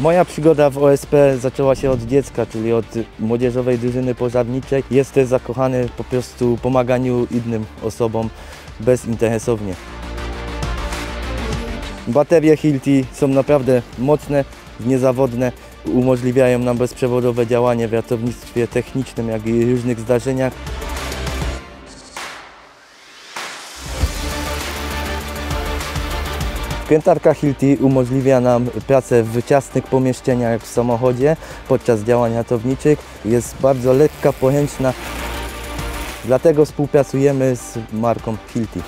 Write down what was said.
Moja przygoda w OSP zaczęła się od dziecka, czyli od młodzieżowej drużyny pożarniczej. Jestem zakochany po prostu pomaganiu innym osobom bezinteresownie. Baterie Hilti są naprawdę mocne, niezawodne. Umożliwiają nam bezprzewodowe działanie w ratownictwie technicznym, jak i różnych zdarzeniach. Piętarka Hilti umożliwia nam pracę w ciasnych pomieszczeniach jak w samochodzie podczas działań ratowniczych. Jest bardzo lekka, poręczna, dlatego współpracujemy z marką Hilti.